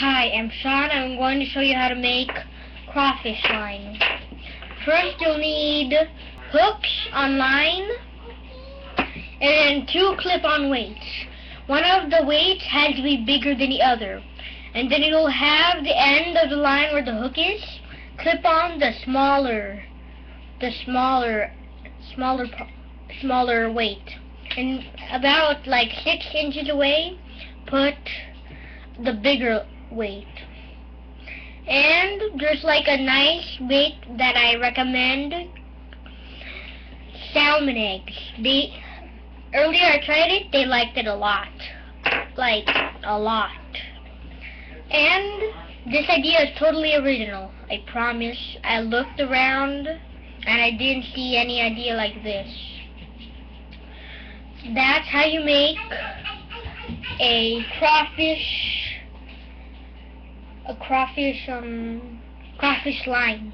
Hi, I'm Sean. I'm going to show you how to make crawfish line. First, you'll need hooks on line and two clip-on weights. One of the weights has to be bigger than the other. And then you'll have the end of the line where the hook is. Clip on the smaller, the smaller, smaller, smaller weight. And about like six inches away, put the bigger weight. And there's like a nice bait that I recommend. Salmon eggs. They earlier I tried it, they liked it a lot. Like a lot. And this idea is totally original. I promise. I looked around and I didn't see any idea like this. That's how you make a crawfish a crawfish um crawfish line.